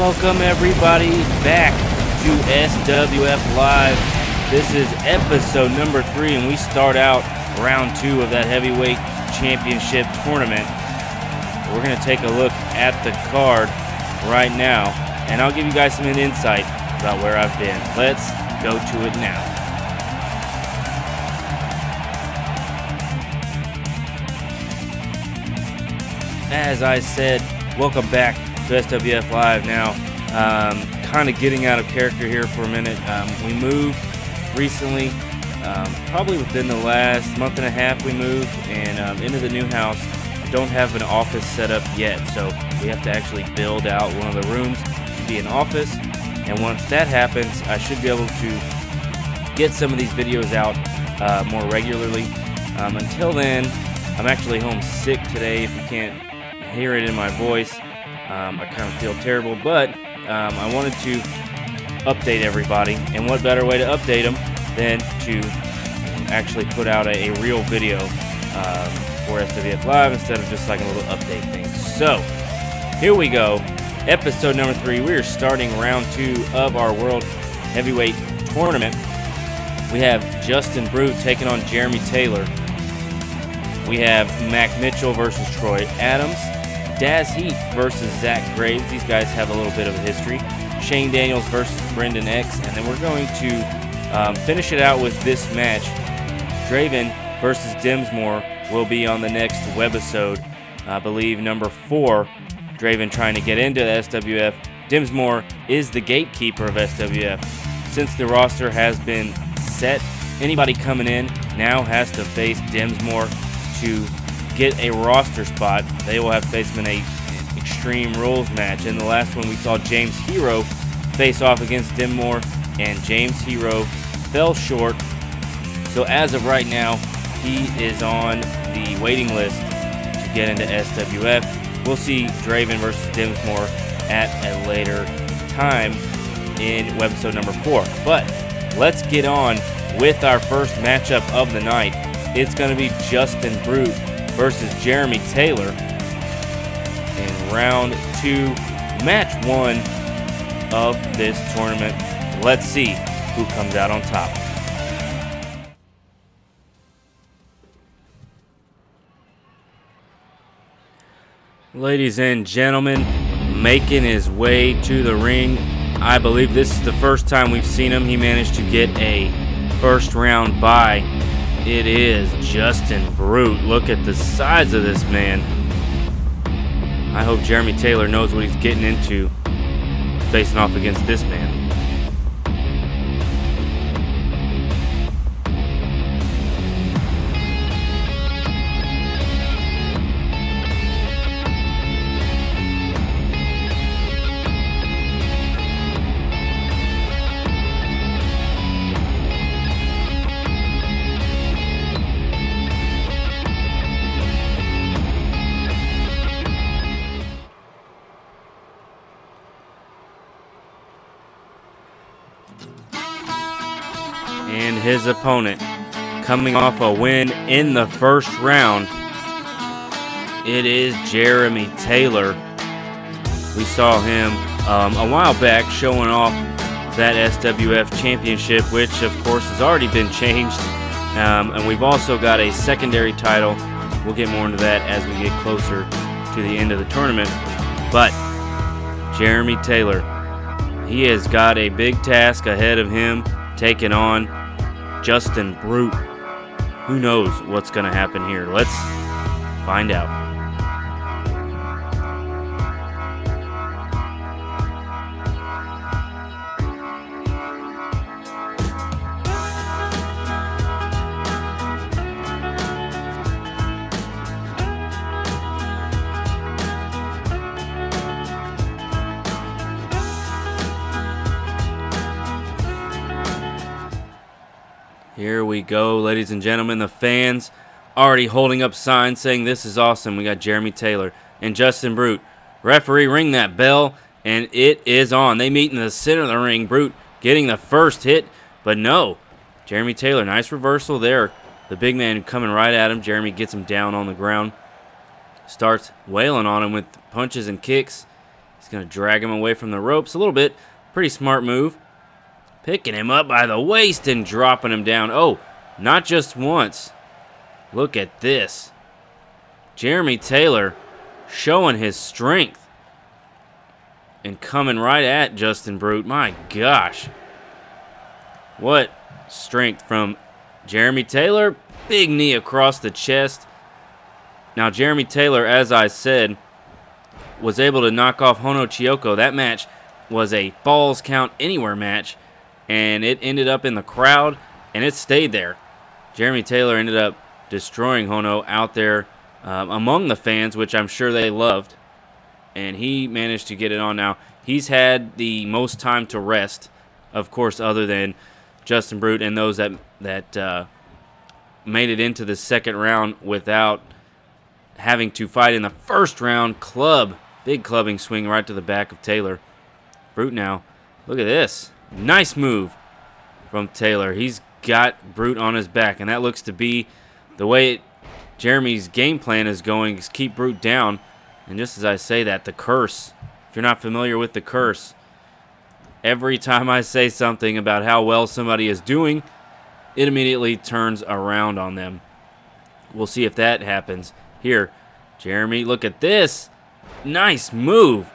Welcome everybody back to SWF Live. This is episode number three, and we start out round two of that heavyweight championship tournament. We're going to take a look at the card right now, and I'll give you guys some insight about where I've been. Let's go to it now. As I said, welcome back to SWF Live now. Um, kind of getting out of character here for a minute. Um, we moved recently, um, probably within the last month and a half we moved, and um, into the new house. Don't have an office set up yet, so we have to actually build out one of the rooms to be an office. And once that happens, I should be able to get some of these videos out uh, more regularly. Um, until then, I'm actually home sick today. If you can't hear it in my voice, um, I kind of feel terrible, but um, I wanted to update everybody. And what better way to update them than to actually put out a, a real video um, for SWF Live instead of just like a little update thing. So, here we go. Episode number three. We are starting round two of our World Heavyweight Tournament. We have Justin Brute taking on Jeremy Taylor. We have Mac Mitchell versus Troy Adams. Daz Heath versus Zach Graves. These guys have a little bit of a history. Shane Daniels versus Brendan X. And then we're going to um, finish it out with this match. Draven versus Dimsmore will be on the next webisode. I believe number four. Draven trying to get into the SWF. Dimsmore is the gatekeeper of SWF. Since the roster has been set, anybody coming in now has to face Dimsmore to get a roster spot, they will have to face him in a Extreme Rules match. In the last one, we saw James Hero face off against Dimsmore, and James Hero fell short. So as of right now, he is on the waiting list to get into SWF. We'll see Draven versus Dimsmore at a later time in webisode number four. But let's get on with our first matchup of the night. It's going to be Justin Brute versus Jeremy Taylor in round two, match one of this tournament. Let's see who comes out on top. Ladies and gentlemen, making his way to the ring. I believe this is the first time we've seen him. He managed to get a first round bye it is Justin Brute. Look at the size of this man. I hope Jeremy Taylor knows what he's getting into facing off against this man. Opponent coming off a win in the first round. It is Jeremy Taylor. We saw him um, a while back showing off that SWF championship, which of course has already been changed. Um, and we've also got a secondary title. We'll get more into that as we get closer to the end of the tournament. But Jeremy Taylor, he has got a big task ahead of him taking on Justin Brute. Who knows what's going to happen here? Let's find out. Go, ladies and gentlemen. The fans already holding up signs saying this is awesome. We got Jeremy Taylor and Justin Brute. Referee, ring that bell, and it is on. They meet in the center of the ring. Brute getting the first hit, but no. Jeremy Taylor, nice reversal there. The big man coming right at him. Jeremy gets him down on the ground. Starts wailing on him with punches and kicks. He's going to drag him away from the ropes a little bit. Pretty smart move. Picking him up by the waist and dropping him down. Oh, not just once. Look at this. Jeremy Taylor showing his strength. And coming right at Justin Brute. My gosh. What strength from Jeremy Taylor. Big knee across the chest. Now, Jeremy Taylor, as I said, was able to knock off Hono Chiyoko. That match was a falls count anywhere match, and it ended up in the crowd, and it stayed there. Jeremy Taylor ended up destroying Hono out there um, among the fans, which I'm sure they loved, and he managed to get it on. Now, he's had the most time to rest, of course, other than Justin Brute and those that, that uh, made it into the second round without having to fight in the first round. Club, big clubbing swing right to the back of Taylor. Brute now, look at this. Nice move from Taylor. He's got Brute on his back, and that looks to be the way it, Jeremy's game plan is going is keep Brute down. And just as I say that, the curse. If you're not familiar with the curse, every time I say something about how well somebody is doing, it immediately turns around on them. We'll see if that happens. Here, Jeremy, look at this. Nice move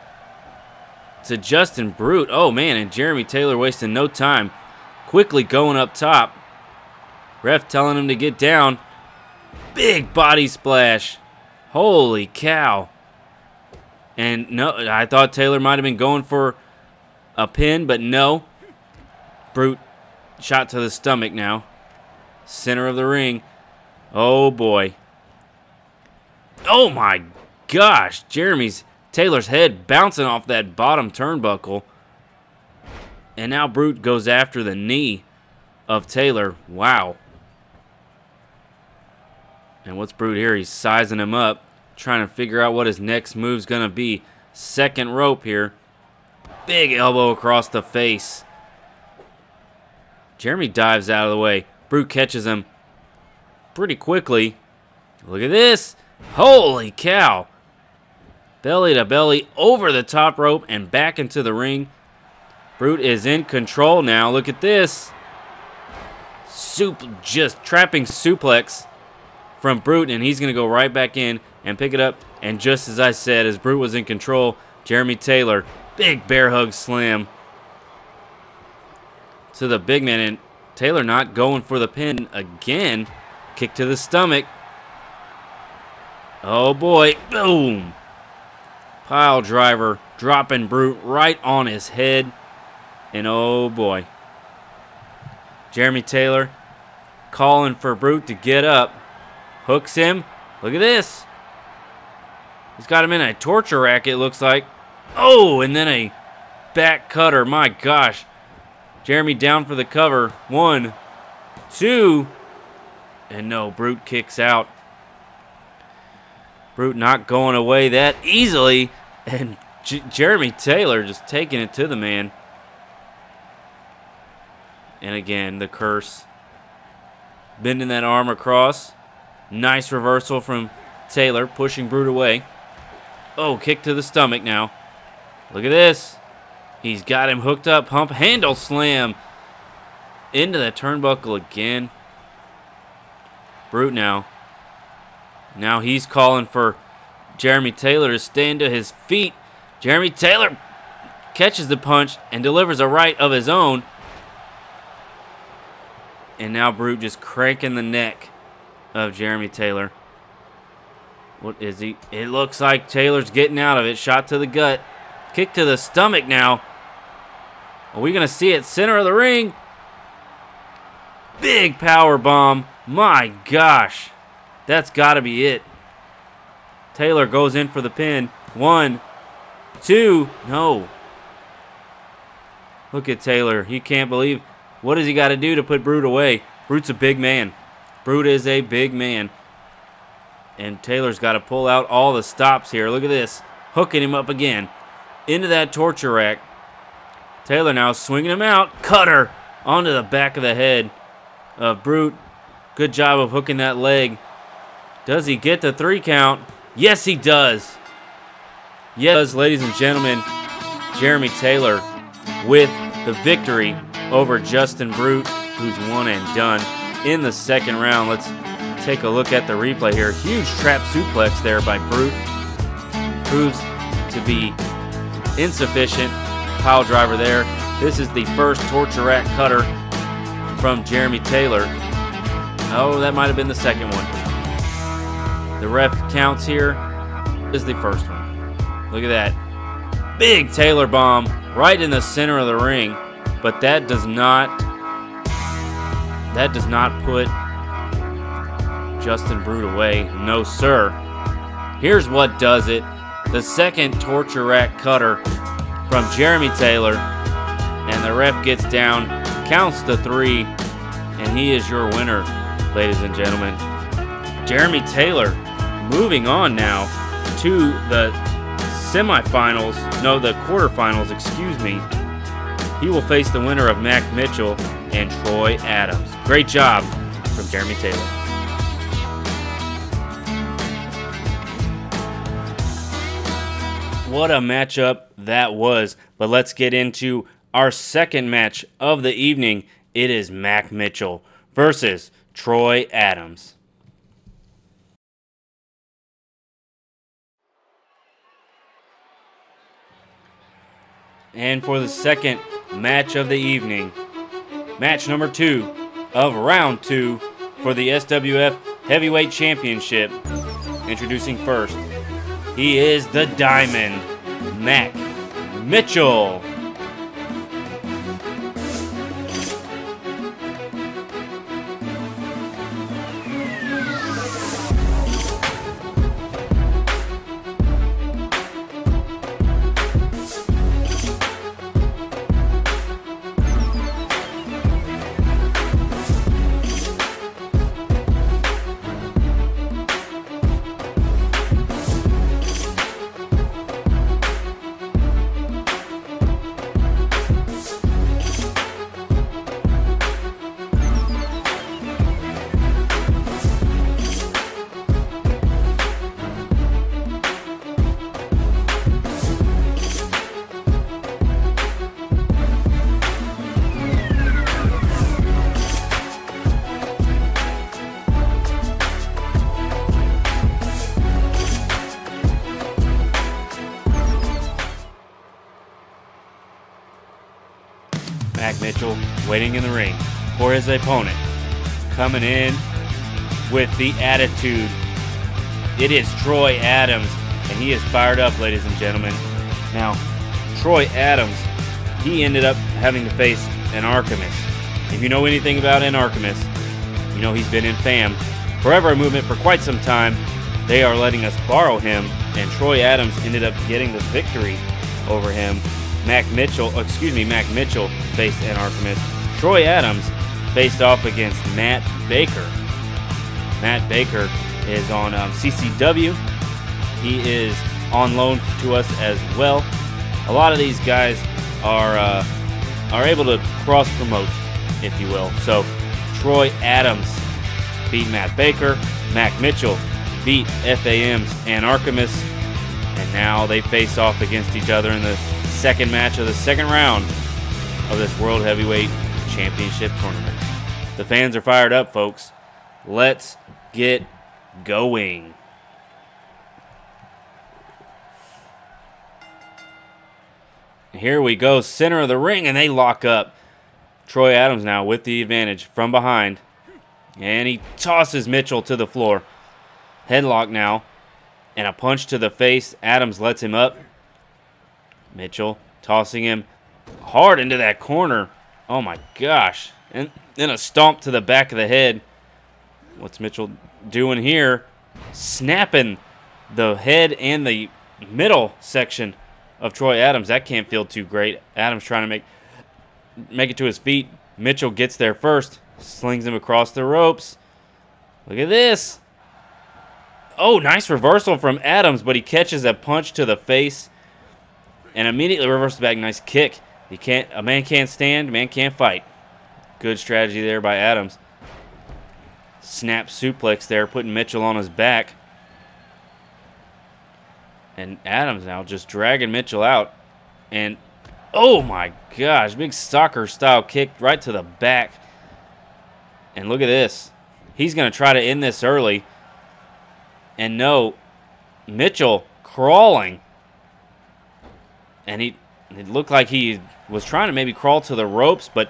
to Justin Brute. Oh, man, and Jeremy Taylor wasting no time. Quickly going up top. Ref telling him to get down. Big body splash. Holy cow. And no, I thought Taylor might have been going for a pin, but no. Brute shot to the stomach now. Center of the ring. Oh, boy. Oh my gosh, Jeremy's Taylor's head bouncing off that bottom turnbuckle. And now Brute goes after the knee of Taylor. Wow. And what's Brute here? He's sizing him up, trying to figure out what his next move's going to be. Second rope here. Big elbow across the face. Jeremy dives out of the way. Brute catches him pretty quickly. Look at this. Holy cow. Belly to belly over the top rope and back into the ring. Brute is in control now. Look at this. Soup, just trapping suplex from Brute, and he's going to go right back in and pick it up. And just as I said, as Brute was in control, Jeremy Taylor, big bear hug slam to the big man. And Taylor not going for the pin again. Kick to the stomach. Oh boy, boom. Pile driver dropping Brute right on his head. And oh boy. Jeremy Taylor calling for Brute to get up. Hooks him. Look at this. He's got him in a torture rack, it looks like. Oh, and then a back cutter. My gosh. Jeremy down for the cover. One, two, and no, Brute kicks out. Brute not going away that easily. And J Jeremy Taylor just taking it to the man. And again, the curse. Bending that arm across. Nice reversal from Taylor, pushing Brute away. Oh, kick to the stomach now. Look at this. He's got him hooked up. Pump handle slam. Into the turnbuckle again. Brute now now he's calling for Jeremy Taylor to stand to his feet. Jeremy Taylor catches the punch and delivers a right of his own. And now Brute just cranking the neck of Jeremy Taylor. What is he? It looks like Taylor's getting out of it. Shot to the gut. Kick to the stomach now. Are we going to see it center of the ring? Big power bomb. My gosh. That's got to be it. Taylor goes in for the pin. One, two, no. Look at Taylor. He can't believe. What does he got to do to put Brute away? Brute's a big man. Brute is a big man. And Taylor's got to pull out all the stops here. Look at this. Hooking him up again. Into that torture rack. Taylor now swinging him out. Cutter onto the back of the head of Brute. Good job of hooking that leg. Does he get the three count? Yes, he does. Yes, ladies and gentlemen, Jeremy Taylor with the victory over Justin Brute, who's one and done in the second round. Let's take a look at the replay here. Huge trap suplex there by Brute. Proves to be insufficient. Pile driver there. This is the first torture rack cutter from Jeremy Taylor. Oh, that might have been the second one. The ref counts here. Is the first one. Look at that. Big Taylor bomb right in the center of the ring. But that does not that does not put Justin Brute away. No, sir. Here's what does it. The second torture rack cutter from Jeremy Taylor. And the ref gets down, counts the three, and he is your winner, ladies and gentlemen. Jeremy Taylor moving on now to the semifinals, no, the quarterfinals, excuse me. He will face the winner of Mac Mitchell and Troy Adams. Great job from Jeremy Taylor. What a matchup that was. But let's get into our second match of the evening. It is Mac Mitchell versus Troy Adams. And for the second match of the evening, match number two of round two for the SWF Heavyweight Championship. Introducing first, he is the Diamond, Mac Mitchell. Mac Mitchell waiting in the ring for his opponent. Coming in with the attitude. It is Troy Adams, and he is fired up, ladies and gentlemen. Now, Troy Adams, he ended up having to face Anarchimist. If you know anything about Anarchimist, you know he's been in FAM Forever Movement for quite some time. They are letting us borrow him, and Troy Adams ended up getting the victory over him. Mac Mitchell, oh, excuse me, Mac Mitchell faced Anarchimist. Troy Adams faced off against Matt Baker. Matt Baker is on um, CCW. He is on loan to us as well. A lot of these guys are uh, are able to cross promote, if you will. So Troy Adams beat Matt Baker. Mac Mitchell beat FAM's Anarchimist. And now they face off against each other in the second match of the second round of this World Heavyweight Championship tournament. The fans are fired up, folks. Let's get going. Here we go, center of the ring, and they lock up. Troy Adams now with the advantage from behind. And he tosses Mitchell to the floor. Headlock now. And a punch to the face. Adams lets him up. Mitchell tossing him hard into that corner. Oh my gosh. And then a stomp to the back of the head. What's Mitchell doing here? Snapping the head and the middle section of Troy Adams. That can't feel too great. Adams trying to make make it to his feet. Mitchell gets there first. Slings him across the ropes. Look at this. Oh, nice reversal from Adams, but he catches a punch to the face and immediately reverses back. Nice kick. You can't. A man can't stand. Man can't fight. Good strategy there by Adams. Snap suplex there, putting Mitchell on his back. And Adams now just dragging Mitchell out. And, oh my gosh, big soccer style kick right to the back. And look at this. He's going to try to end this early. And no, Mitchell crawling. And he it looked like he was trying to maybe crawl to the ropes, but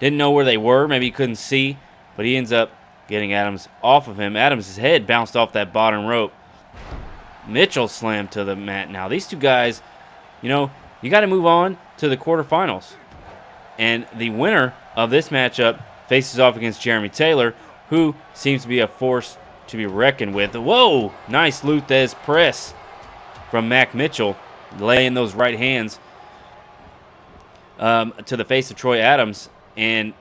didn't know where they were. Maybe he couldn't see. But he ends up getting Adams off of him. Adams' head bounced off that bottom rope. Mitchell slammed to the mat. Now, these two guys, you know, you got to move on to the quarterfinals. And the winner of this matchup faces off against Jeremy Taylor, who seems to be a force to be reckoned with. Whoa! Nice Lou Thesz press from Mac Mitchell, laying those right hands um, to the face of Troy Adams. And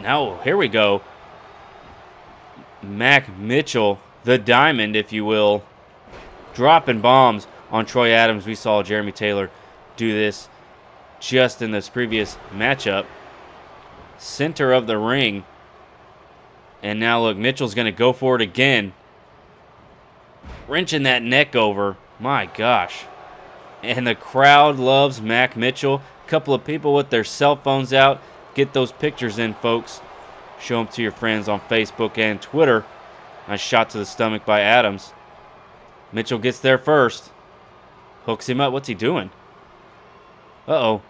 now, here we go. Mac Mitchell, the diamond, if you will, dropping bombs on Troy Adams. We saw Jeremy Taylor do this just in this previous matchup. Center of the ring. And now look, Mitchell's going to go for it again. Wrenching that neck over. My gosh. And the crowd loves Mac Mitchell. Couple of people with their cell phones out. Get those pictures in, folks. Show them to your friends on Facebook and Twitter. Nice shot to the stomach by Adams. Mitchell gets there first. Hooks him up. What's he doing? Uh-oh.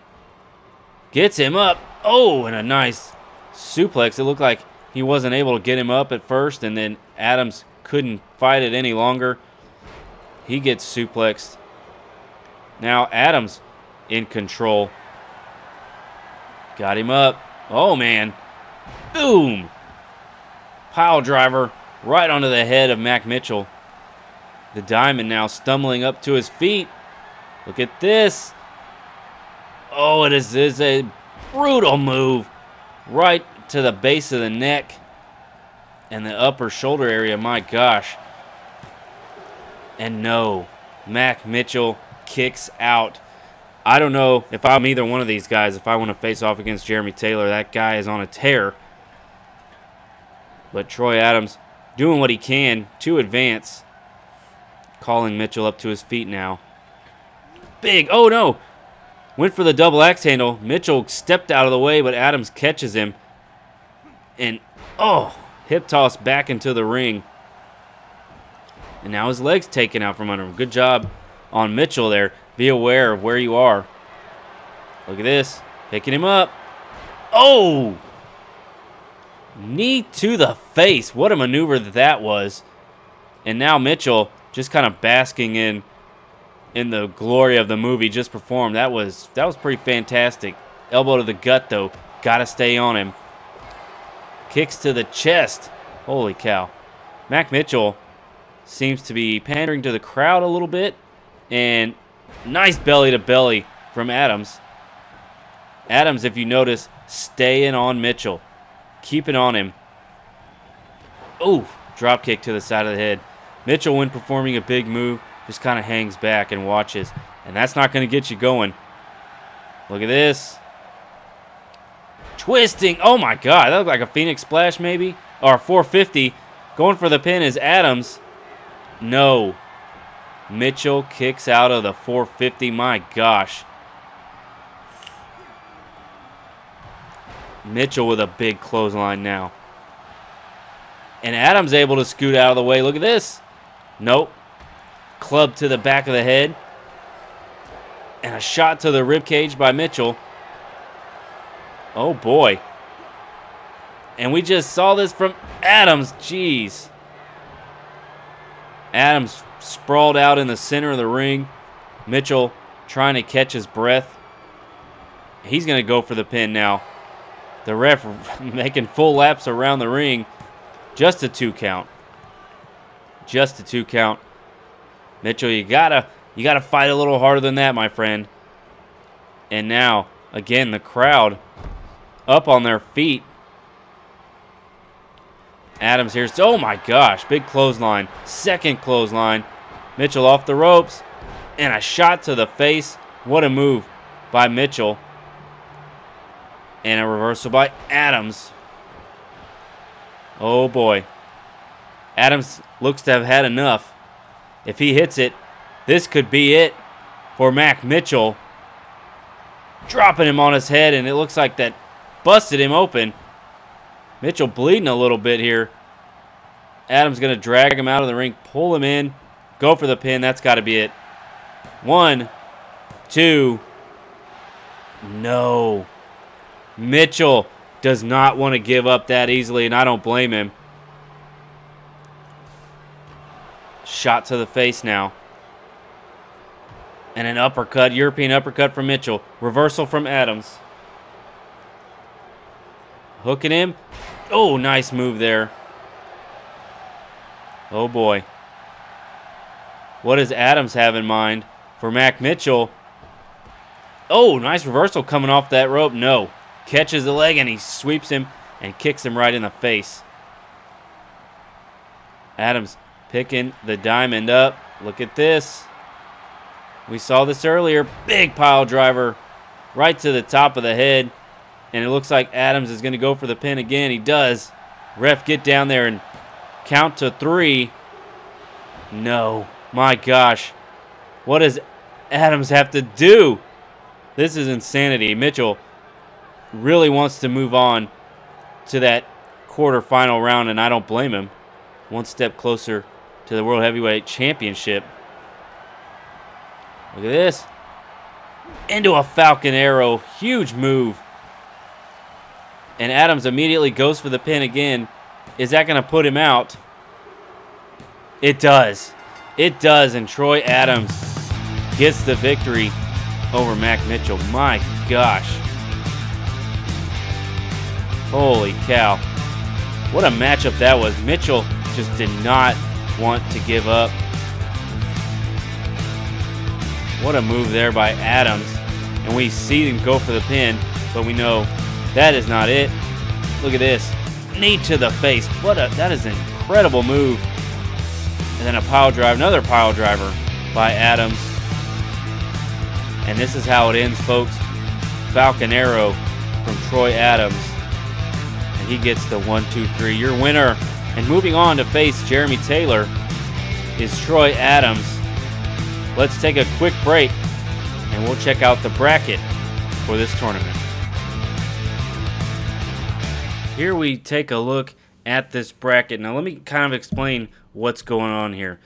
Gets him up. Oh, and a nice suplex. It looked like he wasn't able to get him up at first, and then Adams couldn't fight it any longer. He gets suplexed. Now Adams in control. Got him up. Oh, man. Boom. Pile driver right onto the head of Mac Mitchell. The Diamond now stumbling up to his feet. Look at this. Oh, it is, is a brutal move. Right to the base of the neck and the upper shoulder area. My gosh. And no, Mac Mitchell kicks out. I don't know if I'm either one of these guys. If I want to face off against Jeremy Taylor, that guy is on a tear. But Troy Adams doing what he can to advance. Calling Mitchell up to his feet now. Big. Oh, no. Went for the double axe handle. Mitchell stepped out of the way, but Adams catches him. And, oh, hip toss back into the ring. And now his leg's taken out from under him. Good job on Mitchell there. Be aware of where you are. Look at this. Picking him up. Oh! Knee to the face. What a maneuver that, that was. And now Mitchell just kind of basking in in the glory of the movie just performed. That was that was pretty fantastic. Elbow to the gut though. Gotta stay on him. Kicks to the chest. Holy cow. Mac Mitchell seems to be pandering to the crowd a little bit. And nice belly to belly from Adams. Adams, if you notice, staying on Mitchell. Keeping on him. Oh, drop kick to the side of the head. Mitchell, when performing a big move, just kind of hangs back and watches. And that's not going to get you going. Look at this. Twisting. Oh, my God. That looked like a Phoenix Splash, maybe. Or 450. Going for the pin is Adams. No. Mitchell kicks out of the 450. My gosh. Mitchell with a big clothesline now. And Adams able to scoot out of the way. Look at this. Nope. Club to the back of the head. And a shot to the rib cage by Mitchell. Oh boy. And we just saw this from Adams. Jeez. Adams sprawled out in the center of the ring. Mitchell trying to catch his breath. He's going to go for the pin now. The ref making full laps around the ring. Just a two count. Just a two count. Mitchell, you gotta you gotta fight a little harder than that, my friend. And now, again, the crowd up on their feet. Adams here. Oh my gosh, big clothesline. Second clothesline. Mitchell off the ropes. And a shot to the face. What a move by Mitchell. And a reversal by Adams. Oh boy. Adams looks to have had enough. If he hits it, this could be it for Mac Mitchell. Dropping him on his head, and it looks like that busted him open. Mitchell bleeding a little bit here. Adams going to drag him out of the ring, pull him in, go for the pin. That's got to be it. One, two. No. Mitchell does not want to give up that easily, and I don't blame him. Shot to the face now. And an uppercut, European uppercut from Mitchell. Reversal from Adams. Hooking him. Oh, nice move there. Oh boy. What does Adams have in mind for Mac Mitchell? Oh, nice reversal coming off that rope. No. Catches the leg and he sweeps him and kicks him right in the face. Adams picking the diamond up. Look at this. We saw this earlier. Big pile driver right to the top of the head. And it looks like Adams is going to go for the pin again. He does. Ref, get down there and count to three. No. My gosh. What does Adams have to do? This is insanity. Mitchell really wants to move on to that quarterfinal round, and I don't blame him. One step closer to the World Heavyweight Championship. Look at this. Into a Falcon Arrow. Huge move. And Adams immediately goes for the pin again. Is that going to put him out? It does. It does. And Troy Adams gets the victory over Mac Mitchell. My gosh. Holy cow. What a matchup that was. Mitchell just did not want to give up. What a move there by Adams. And we see him go for the pin, but we know that is not it. Look at this. Knee to the face. What a that is an incredible move. And then a pile drive, another pile driver by Adams. And this is how it ends, folks. Falcon Arrow from Troy Adams. And he gets the one, two, three. Your winner. And moving on to face Jeremy Taylor is Troy Adams. Let's take a quick break and we'll check out the bracket for this tournament. Here we take a look at this bracket. Now let me kind of explain what's going on here.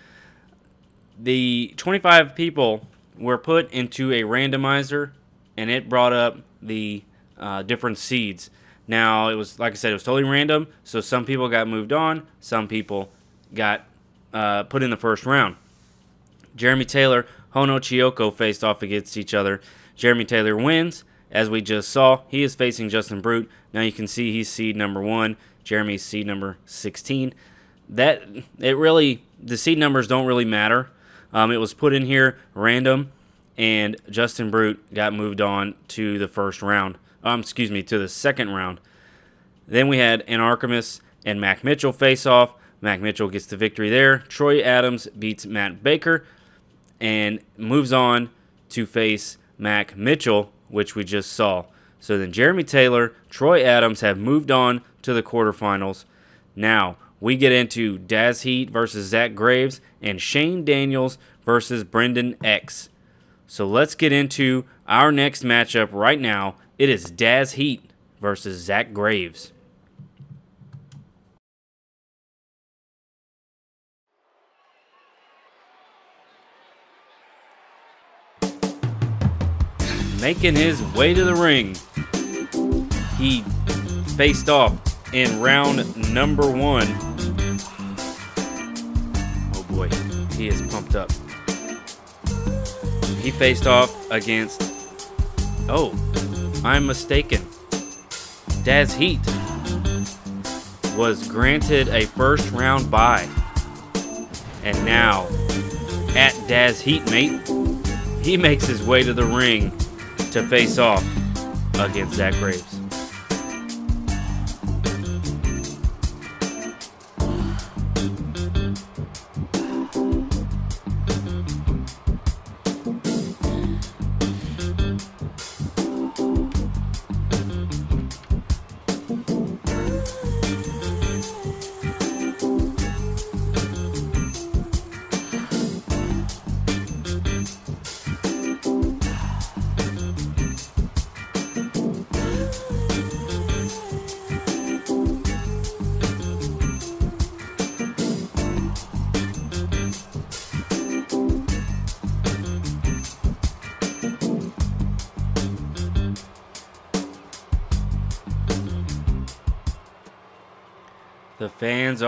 The 25 people were put into a randomizer and it brought up the uh, different seeds. Now, it was, like I said, it was totally random. So some people got moved on, some people got uh, put in the first round. Jeremy Taylor, Hono Chiyoko faced off against each other. Jeremy Taylor wins. As we just saw, he is facing Justin Brute. Now you can see he's seed number one. Jeremy's seed number 16. That it really the seed numbers don't really matter. Um, it was put in here random, and Justin Brute got moved on to the first round. Um, excuse me, to the second round. Then we had Anarchimus and Mac Mitchell face off. Mac Mitchell gets the victory there. Troy Adams beats Matt Baker and moves on to face Mac Mitchell, which we just saw. So then Jeremy Taylor, Troy Adams have moved on to the quarterfinals. Now we get into Daz Heat versus Zach Graves and Shane Daniels versus Brendan X. So let's get into our next matchup right now. It is Daz Heat versus Zach Graves. Making his way to the ring, he faced off in round number one. Oh boy, he is pumped up. He faced off against. Oh, I'm mistaken. Daz Heat was granted a first round bye. And now, at Daz Heat, mate, he makes his way to the ring to face off against Zach Graves.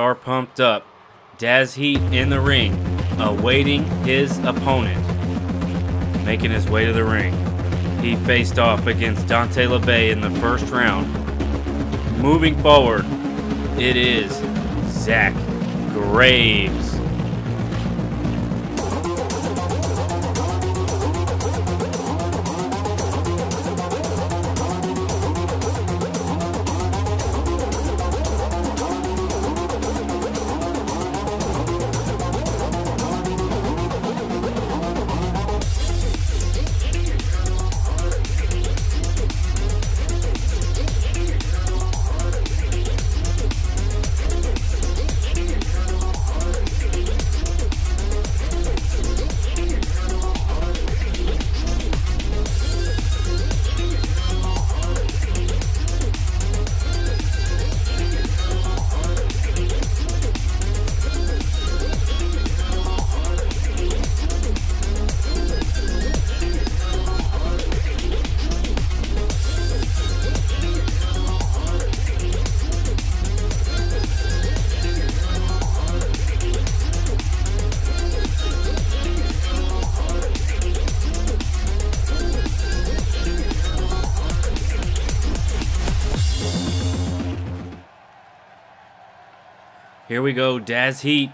Are pumped up. Daz Heat in the ring, awaiting his opponent. Making his way to the ring. He faced off against Dante LeBay in the first round. Moving forward, it is Zach Graves. Here we go, Daz Heat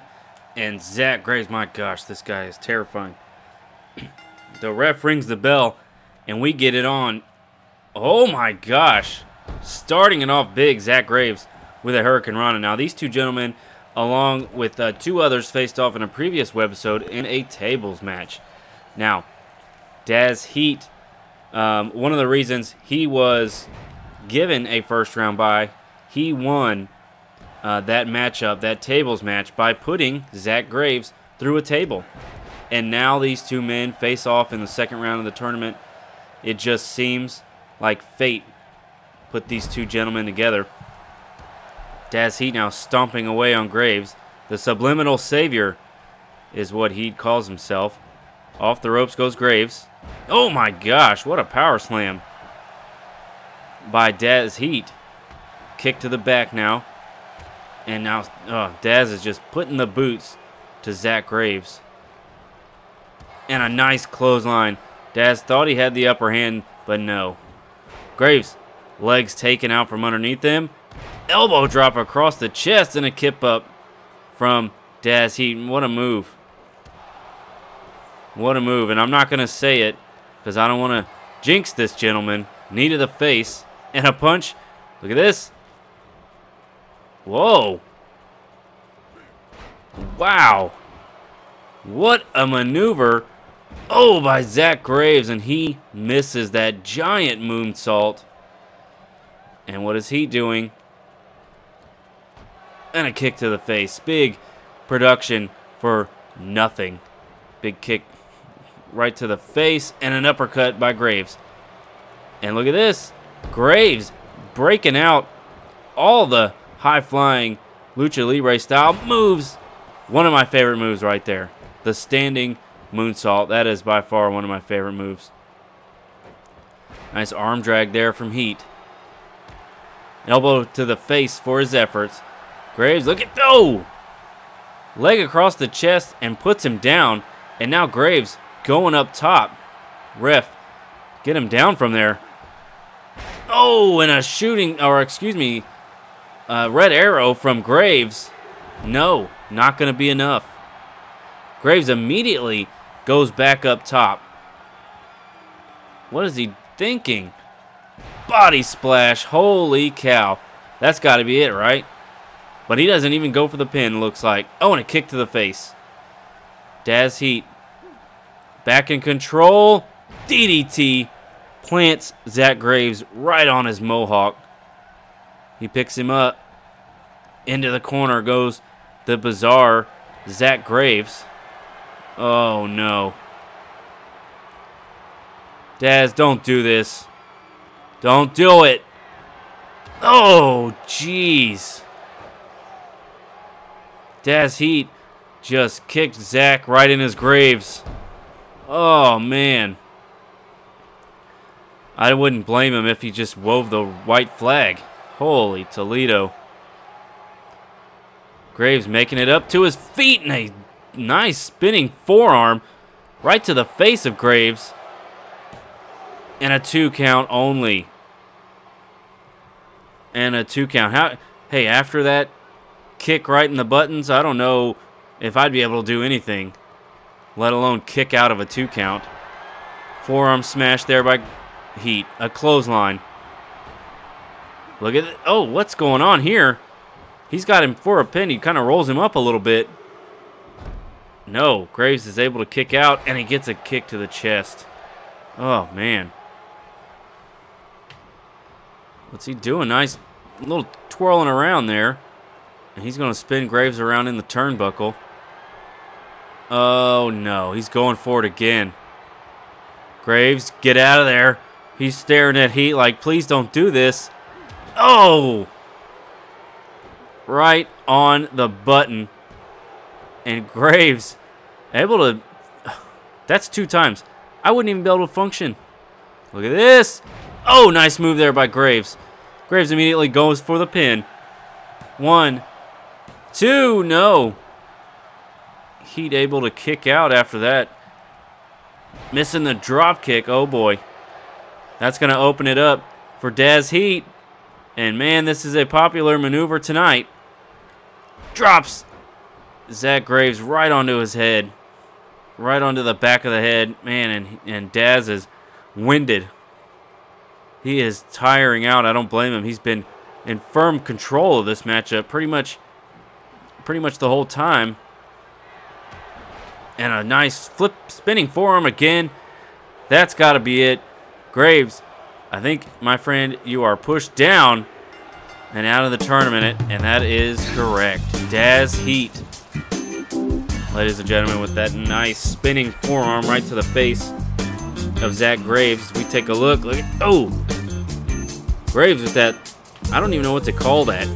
and Zach Graves. My gosh, this guy is terrifying. the ref rings the bell, and we get it on. Oh my gosh. Starting it off big, Zach Graves with a Hurricane Rana. Now, these two gentlemen, along with uh, two others, faced off in a previous webisode in a tables match. Now, Daz Heat, um, one of the reasons he was given a first round bye, he won uh, that matchup, that tables match, by putting Zach Graves through a table. And now these two men face off in the second round of the tournament. It just seems like fate put these two gentlemen together. Daz Heat now stomping away on Graves. The subliminal savior is what he calls himself. Off the ropes goes Graves. Oh my gosh, what a power slam by Daz Heat. Kick to the back now. And now oh, Daz is just putting the boots to Zach Graves. And a nice clothesline. Daz thought he had the upper hand, but no. Graves, legs taken out from underneath him. Elbow drop across the chest and a kip up from Daz Heaton. What a move. What a move. And I'm not going to say it because I don't want to jinx this gentleman. Knee to the face and a punch. Look at this. Whoa. Wow. What a maneuver. Oh, by Zach Graves, and he misses that giant moonsault. And what is he doing? And a kick to the face. Big production for nothing. Big kick right to the face and an uppercut by Graves. And look at this. Graves breaking out all the high-flying lucha libre style moves. One of my favorite moves right there. The standing moonsault. That is by far one of my favorite moves. Nice arm drag there from Heat. Elbow to the face for his efforts. Graves, look at, oh! Leg across the chest and puts him down. And now Graves going up top. Ref, get him down from there. Oh, and a shooting, or excuse me, uh, red arrow from Graves. No, not going to be enough. Graves immediately goes back up top. What is he thinking? Body splash. Holy cow. That's got to be it, right? But he doesn't even go for the pin, looks like. Oh, and a kick to the face. Daz Heat. Back in control. DDT. Plants Zach Graves right on his mohawk. He picks him up. Into the corner goes the bizarre Zach Graves. Oh, no. Daz, don't do this. Don't do it. Oh, jeez. Daz Heat just kicked Zach right in his graves. Oh, man. I wouldn't blame him if he just wove the white flag. Holy Toledo. Graves making it up to his feet and a nice spinning forearm right to the face of Graves. And a two count only. And a two count. How? Hey, after that kick right in the buttons, I don't know if I'd be able to do anything, let alone kick out of a two count. Forearm smash there by Heat. A clothesline. Look at it. Oh, what's going on here? He's got him for a pin. He kind of rolls him up a little bit. No, Graves is able to kick out, and he gets a kick to the chest. Oh, man. What's he doing? Nice little twirling around there. And he's going to spin Graves around in the turnbuckle. Oh, no. He's going for it again. Graves, get out of there. He's staring at Heat like, please don't do this. Oh! Right on the button. And Graves able to... That's two times. I wouldn't even be able to function. Look at this. Oh, nice move there by Graves. Graves immediately goes for the pin. One. Two. No. Heat able to kick out after that. Missing the drop kick. Oh, boy. That's going to open it up for Daz Heat. And, man, this is a popular maneuver tonight. Drops Zach Graves right onto his head. Right onto the back of the head. Man, and, and Daz is winded. He is tiring out. I don't blame him. He's been in firm control of this matchup pretty much pretty much the whole time. And a nice flip spinning forearm again. That's got to be it. Graves, I think, my friend, you are pushed down and out of the tournament, and that is correct. Daz Heat ladies and gentlemen, with that nice spinning forearm right to the face of Zach Graves. we take a look, look at, oh, Graves with that, I don't even know what to call that.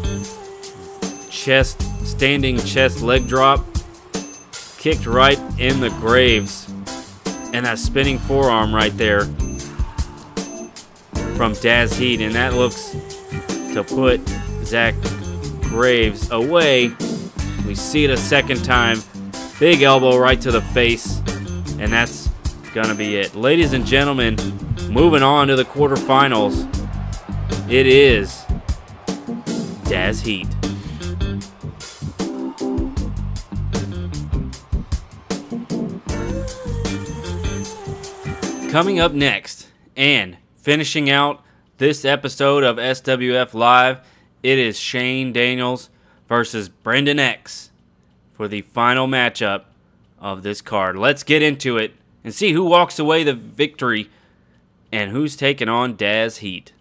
Chest, standing chest leg drop, kicked right in the Graves. And that spinning forearm right there from Daz Heat. And that looks to put Zach Graves away. We see it a second time. Big elbow right to the face. And that's going to be it. Ladies and gentlemen, moving on to the quarterfinals. It is Daz Heat. Coming up next, and finishing out this episode of SWF Live, it is Shane Daniels versus Brendan X for the final matchup of this card. Let's get into it and see who walks away the victory and who's taking on Daz Heat.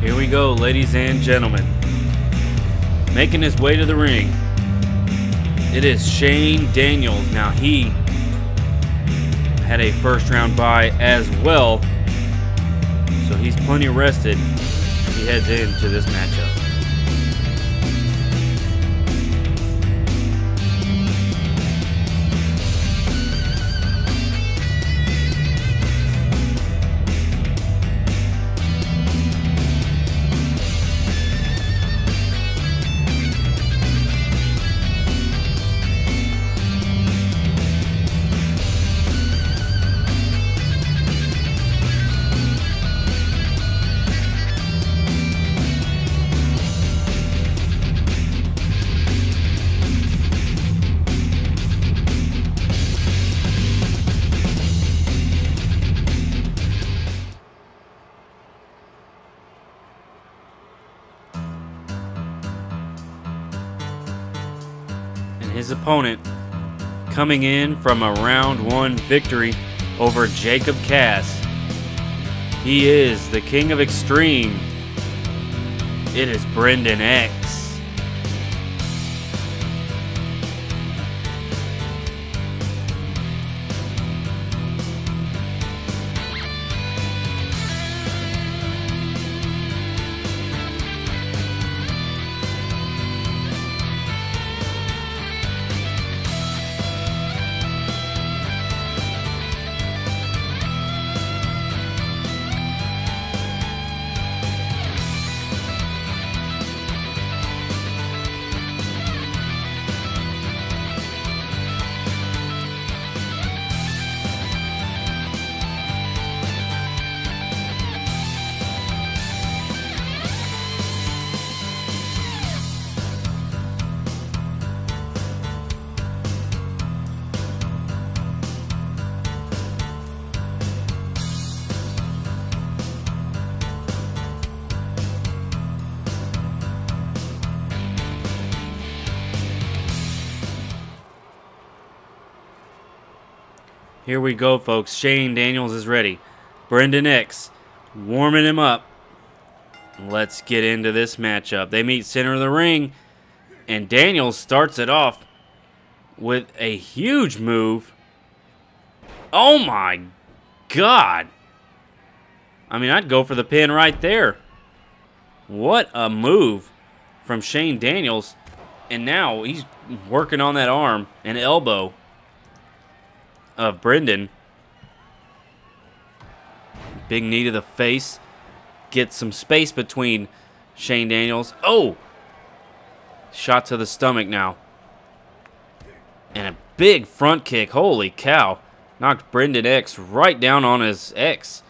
Here we go, ladies and gentlemen. Making his way to the ring. It is Shane Daniels. Now he had a first round bye as well. So he's plenty rested. He heads into this matchup. Opponent coming in from a round one victory over Jacob Cass. He is the king of extreme. It is Brendan X. Here we go, folks. Shane Daniels is ready. Brendan X warming him up. Let's get into this matchup. They meet center of the ring, and Daniels starts it off with a huge move. Oh my god. I mean, I'd go for the pin right there. What a move from Shane Daniels. And now he's working on that arm and elbow of Brendan. Big knee to the face. Gets some space between Shane Daniels. Oh! Shot to the stomach now. And a big front kick. Holy cow. Knocked Brendan X right down on his X.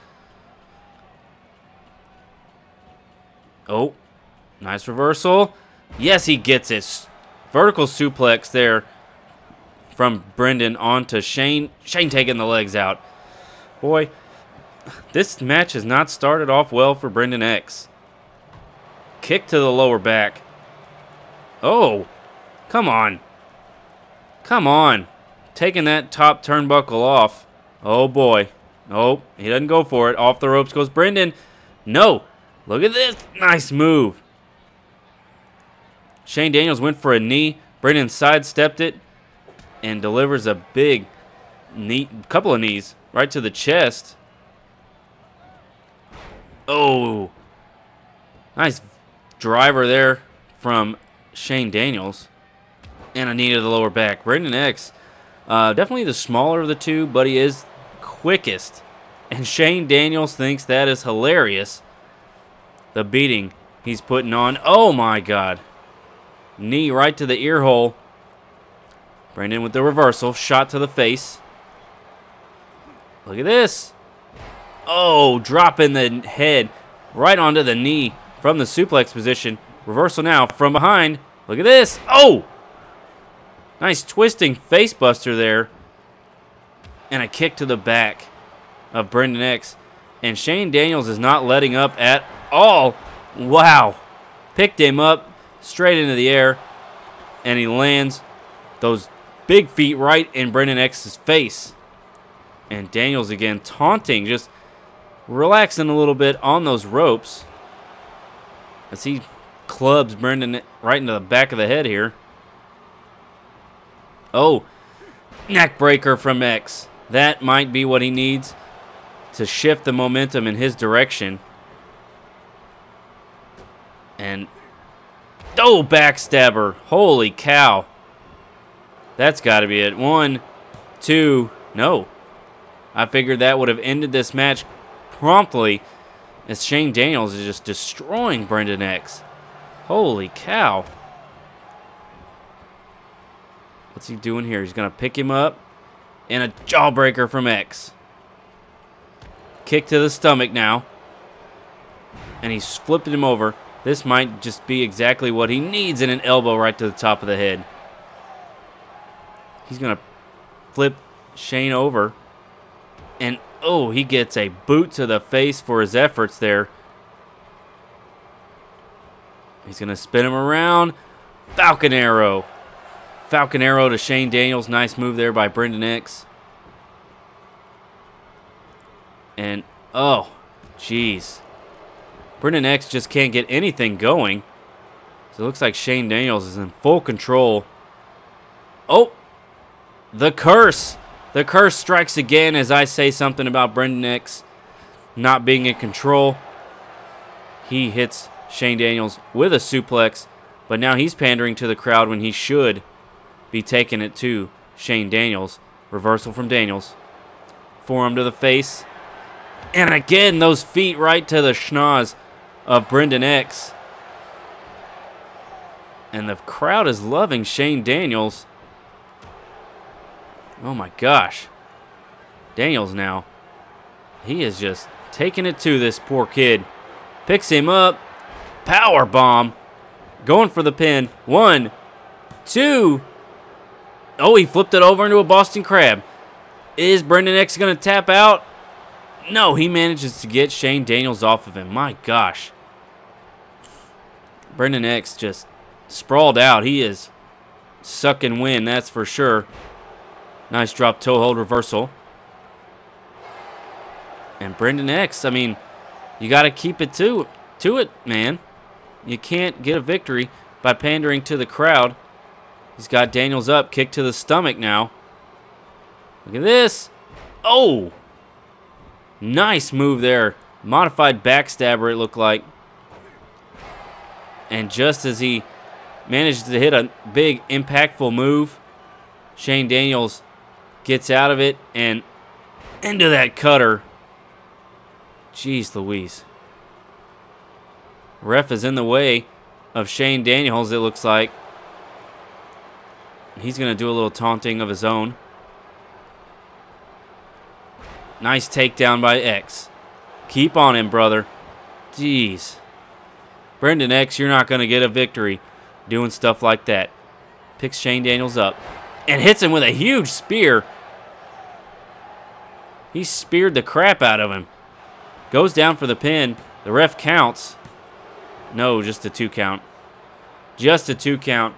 Oh. Nice reversal. Yes, he gets it. Vertical suplex there from Brendan onto Shane. Shane taking the legs out. Boy, this match has not started off well for Brendan X. Kick to the lower back. Oh, come on. Come on. Taking that top turnbuckle off. Oh, boy. Oh, he doesn't go for it. Off the ropes goes Brendan. No. Look at this. Nice move. Shane Daniels went for a knee. Brendan sidestepped it and delivers a big knee, couple of knees right to the chest. Oh, nice driver there from Shane Daniels. And a knee to the lower back. Brendan X, uh, definitely the smaller of the two, but he is quickest. And Shane Daniels thinks that is hilarious. The beating he's putting on. Oh my God. Knee right to the ear hole. Brendan with the reversal. Shot to the face. Look at this. Oh, dropping the head right onto the knee from the suplex position. Reversal now from behind. Look at this. Oh! Nice twisting facebuster there. And a kick to the back of Brendan X. And Shane Daniels is not letting up at all. Wow. Picked him up straight into the air, and he lands those big feet right in Brendan X's face. And Daniels again taunting, just relaxing a little bit on those ropes as he clubs Brendan right into the back of the head here. Oh, neck breaker from X. That might be what he needs to shift the momentum in his direction. And Oh, backstabber. Holy cow. That's got to be it. One, two, no. I figured that would have ended this match promptly as Shane Daniels is just destroying Brendan X. Holy cow. What's he doing here? He's going to pick him up. And a jawbreaker from X. Kick to the stomach now. And he's flipping him over. This might just be exactly what he needs in an elbow right to the top of the head. He's going to flip Shane over. And, oh, he gets a boot to the face for his efforts there. He's going to spin him around. Falcon Arrow. Falcon Arrow to Shane Daniels. Nice move there by Brendan X. And, oh, jeez. Brendan X just can't get anything going. So it looks like Shane Daniels is in full control. Oh, the curse. The curse strikes again as I say something about Brendan X not being in control. He hits Shane Daniels with a suplex, but now he's pandering to the crowd when he should be taking it to Shane Daniels. Reversal from Daniels. Forearm to the face. And again, those feet right to the schnoz of Brendan X. And the crowd is loving Shane Daniels. Oh my gosh. Daniels now. He is just taking it to this poor kid. Picks him up. Power bomb. Going for the pin. One, two. Oh, he flipped it over into a Boston Crab. Is Brendan X going to tap out? No, he manages to get Shane Daniels off of him. My gosh. Brendan X just sprawled out. He is sucking wind, that's for sure. Nice drop toe hold reversal. And Brendan X, I mean, you got to keep it to, to it, man. You can't get a victory by pandering to the crowd. He's got Daniels up, kick to the stomach now. Look at this. Oh! Nice move there. Modified backstabber, it looked like. And just as he managed to hit a big, impactful move, Shane Daniels gets out of it and into that cutter. Jeez Louise. Ref is in the way of Shane Daniels, it looks like. He's going to do a little taunting of his own. Nice takedown by X. Keep on him, brother. Jeez. Brendan X, you're not going to get a victory doing stuff like that. Picks Shane Daniels up and hits him with a huge spear. He speared the crap out of him. Goes down for the pin. The ref counts. No, just a two count. Just a two count.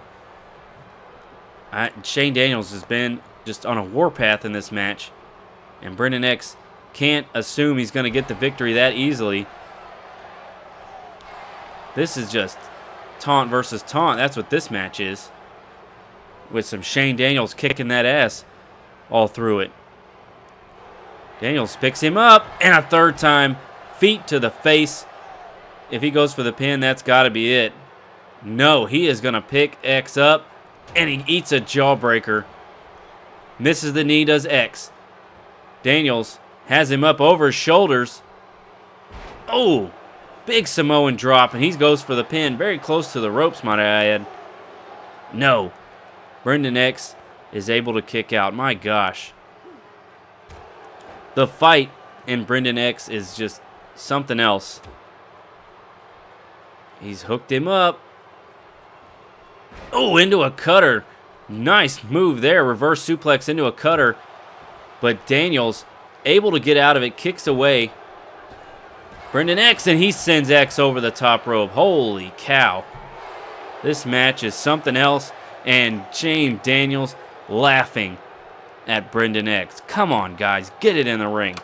I, Shane Daniels has been just on a warpath in this match. And Brendan X can't assume he's going to get the victory that easily. This is just taunt versus taunt. That's what this match is. With some Shane Daniels kicking that ass all through it. Daniels picks him up, and a third time, feet to the face. If he goes for the pin, that's got to be it. No, he is going to pick X up, and he eats a jawbreaker. Misses the knee, does X. Daniels has him up over his shoulders. Oh, big Samoan drop, and he goes for the pin. Very close to the ropes, might I add. No. Brendan X is able to kick out. My gosh. The fight in Brendan X is just something else. He's hooked him up. Oh, into a cutter. Nice move there. Reverse suplex into a cutter. But Daniels able to get out of it, kicks away. Brendan X, and he sends X over the top rope. Holy cow. This match is something else. And Shane Daniels laughing at Brendan X. Come on, guys. Get it in the ring.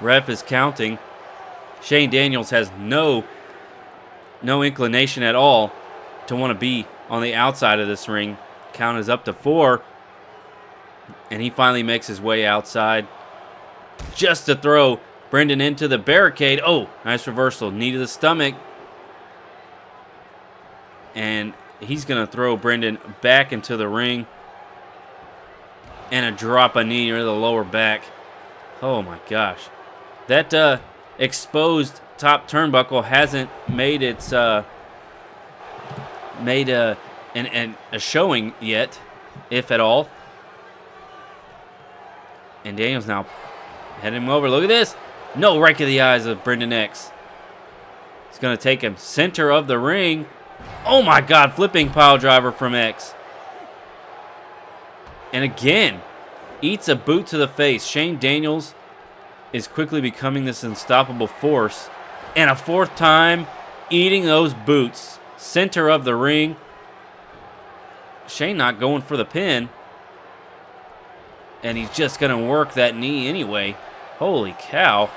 Ref is counting. Shane Daniels has no, no inclination at all to want to be on the outside of this ring. Count is up to four. And he finally makes his way outside just to throw Brendan into the barricade. Oh, nice reversal. Knee to the stomach. And he's going to throw Brendan back into the ring. And a drop a knee near the lower back. Oh my gosh. That uh, exposed top turnbuckle hasn't made its uh, made a an, an, a showing yet, if at all. And Daniels now heading him over. Look at this. No right to the eyes of Brendan X. He's going to take him center of the ring. Oh my god, flipping pile driver from X. And again, eats a boot to the face. Shane Daniels is quickly becoming this unstoppable force. And a fourth time, eating those boots. Center of the ring. Shane not going for the pin. And he's just going to work that knee anyway. Holy cow.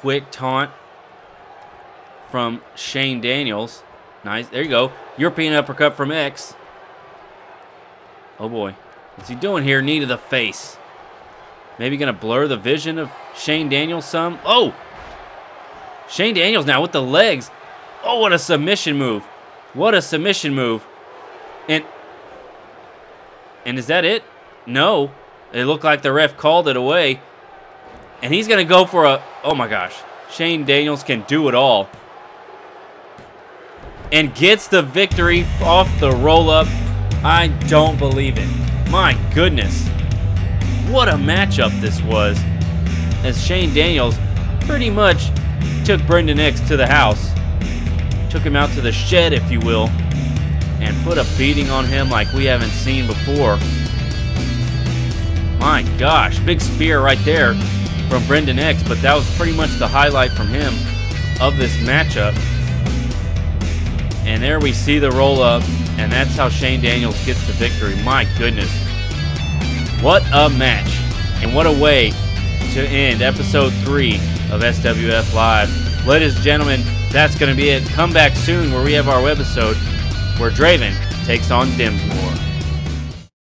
Quick taunt from Shane Daniels. Nice. There you go. European uppercut from X. Oh boy. What's he doing here? Knee to the face. Maybe going to blur the vision of Shane Daniels some. Oh! Shane Daniels now with the legs. Oh, what a submission move. What a submission move. And and is that it? No. It looked like the ref called it away. And he's going to go for a... Oh, my gosh. Shane Daniels can do it all. And gets the victory off the roll-up. I don't believe it. My goodness. What a matchup this was. As Shane Daniels pretty much took Brendan X to the house. Took him out to the shed, if you will and put a beating on him like we haven't seen before. My gosh, big spear right there from Brendan X, but that was pretty much the highlight from him of this matchup. And there we see the roll up, and that's how Shane Daniels gets the victory. My goodness. What a match. And what a way to end episode three of SWF Live. Ladies and gentlemen, that's going to be it. Come back soon where we have our webisode where Draven takes on Dimsmore.